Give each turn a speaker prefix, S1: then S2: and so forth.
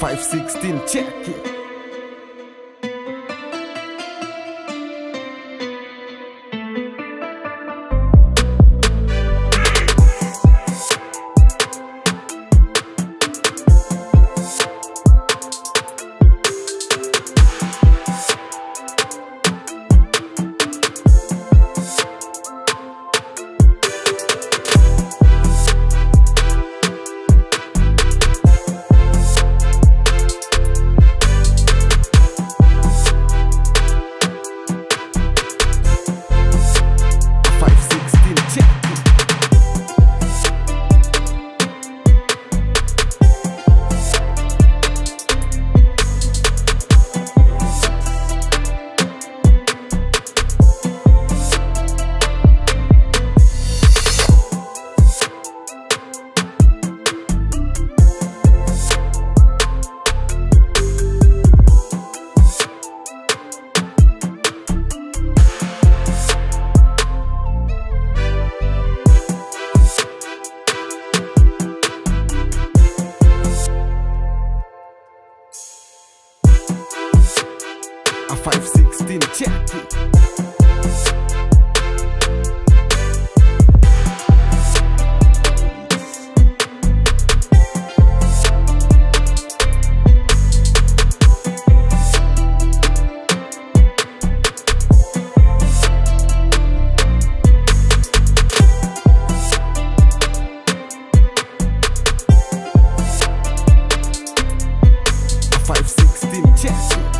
S1: 516 check it a 516 check it. Five sixteen, check.